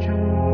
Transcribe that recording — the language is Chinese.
주